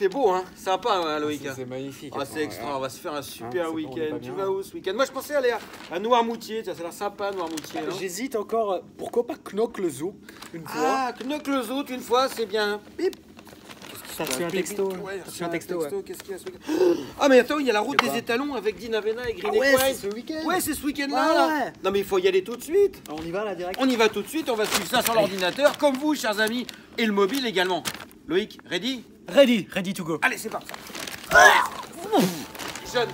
fait beau, hein. Sympa, hein, Loïc. C'est magnifique. Ah, c'est extra, on va se faire un super Hein, week-end. tu vas où ce week-end? Moi, je pensais aller à, à Noirmoutier, ça a l'air sympa, Noirmoutier. non J'hésite encore, pourquoi pas Knock le zoo une fois? Ah, knock le zout une fois, c'est bien. Bip. T'as reçu un texto Ouais, reçu un texto. Qu'est-ce qu'il y a ce week-end? Ah, mais attends, il y a la route des étalons avec Dean Avena et Green Ah ouais, c'est ce week-end Ouais, c'est ce week-end-là. Non, mais il faut y aller tout de suite. On y va là direct? On y va tout de suite, on va suivre ça sur l'ordinateur, comme vous, chers amis, et le mobile également. Loïc, ready? Ready, ready to go. Allez, c'est parti. Jeune,